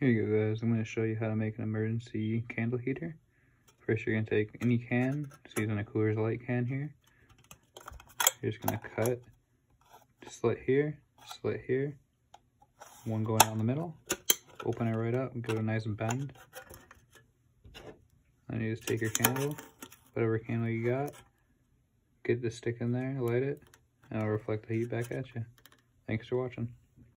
Here you go guys, I'm going to show you how to make an emergency candle heater. First you're going to take any can, just using a Coors Light can here. You're just going to cut, slit here, slit here, one going down the middle, open it right up, give it a nice bend. Then you just take your candle, whatever candle you got, get the stick in there, light it, and it'll reflect the heat back at you. Thanks for watching.